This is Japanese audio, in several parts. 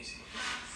easy.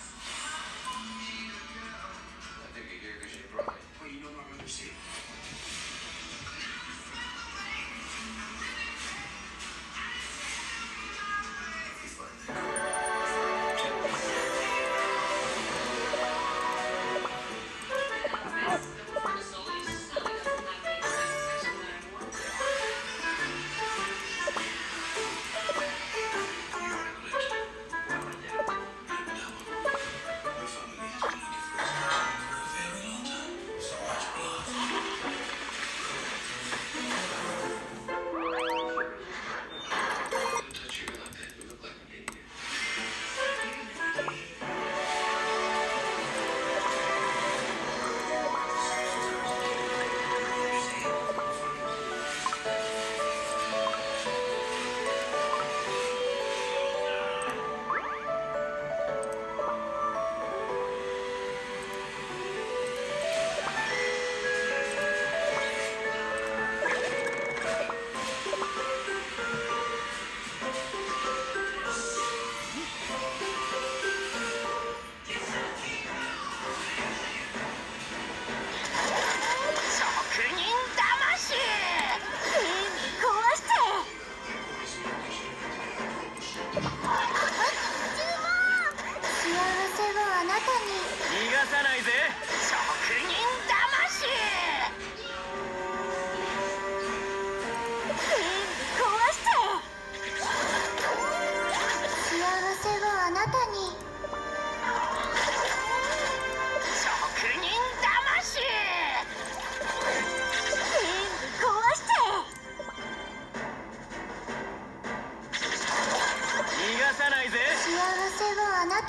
あなたに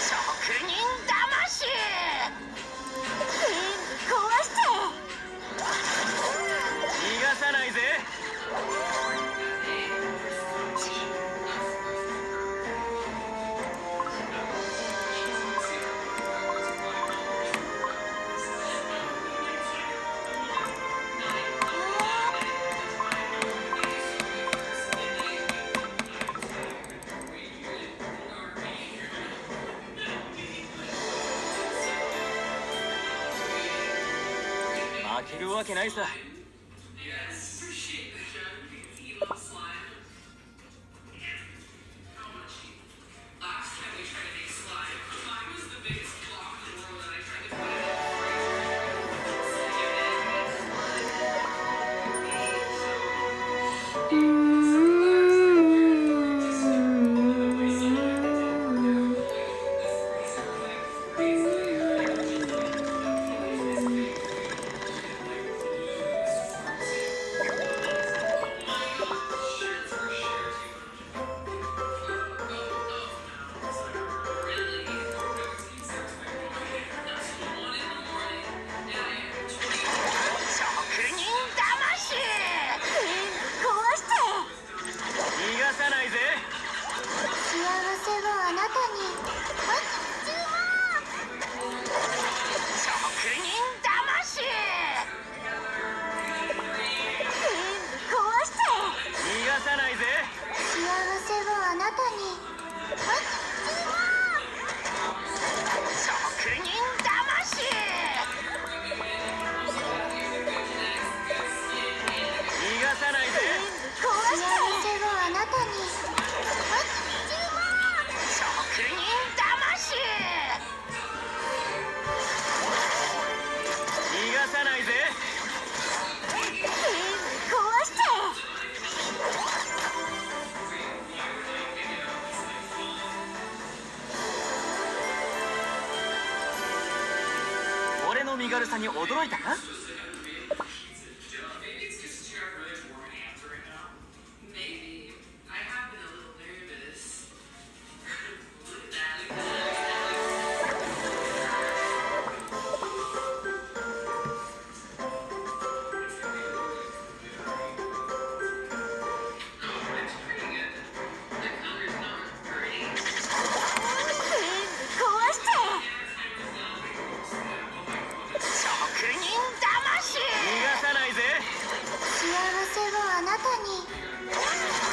職人魂。壊して。逃がさないぜ。負けるわけないさ。あなたに。職人魂。逃がさないぜ壊して幸せはあなたに。職人魂身軽さに驚いたか？中に。